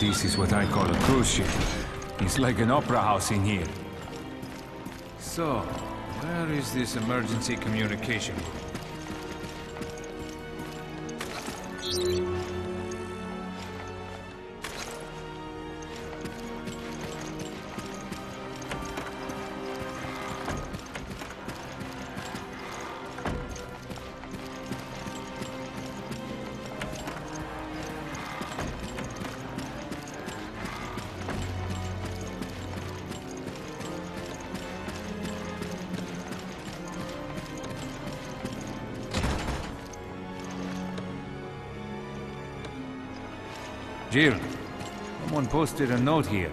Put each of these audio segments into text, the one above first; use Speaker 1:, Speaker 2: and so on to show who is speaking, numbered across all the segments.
Speaker 1: This is what I call a cruise ship. It's like an opera house in here. So, where is this emergency communication room? Jill, someone posted a note here.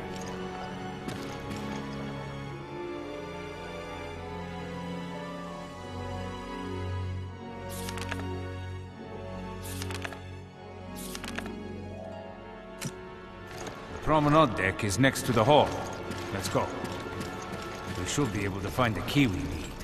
Speaker 1: The promenade deck is next to the hall. Let's go. We should be able to find the key we need.